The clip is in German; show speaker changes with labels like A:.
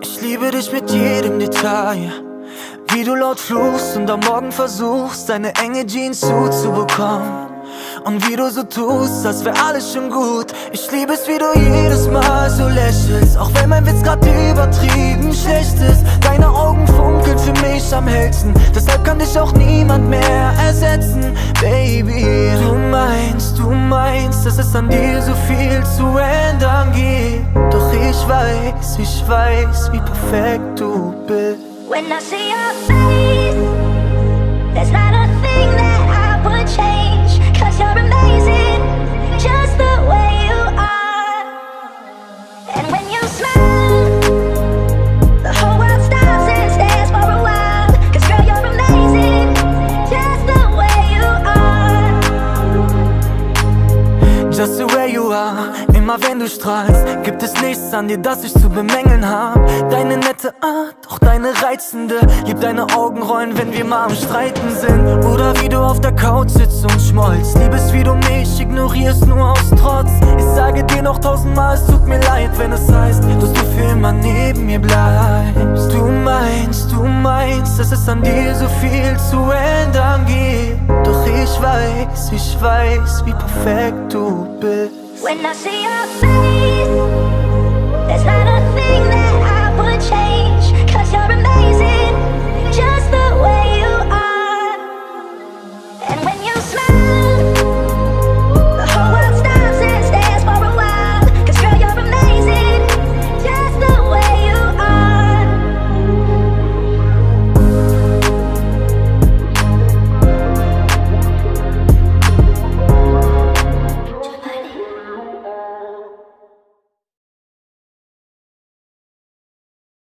A: Ich liebe dich mit jedem Detail. Wie du laut fluchst und am Morgen versuchst, deine enge Jeans zuzubekommen. Und wie du so tust, als wär alles schon gut. Ich liebe es, wie du jedes Mal so lächelst Auch wenn mein Witz grad übertrieben schlecht ist am hellsten Deshalb kann dich auch niemand mehr ersetzen Baby, du meinst, du meinst Dass es an dir so viel zu ändern gibt. Doch ich weiß, ich weiß, wie perfekt du bist.
B: When I see your face, Just the way you are,
A: immer wenn du strahlst, gibt es nichts an dir, das ich zu bemängeln hab. Deine nette Art, auch deine reizende, lieb deine Augenrollen, wenn wir mal am Streiten sind. Oder wie du auf der Couch sitzt und schmolzt, lieb es, wie du mich ignorierst, nur aus Trotz. Ich sage dir noch tausendmal, es tut mir leid, wenn es heißt, dass du für immer neben mir bleibst. Du meinst, du meinst, dass es an dir so viel zu ändern gibt. Doch ich weiß, ich weiß, wie perfekt du bist.
B: When I see your face,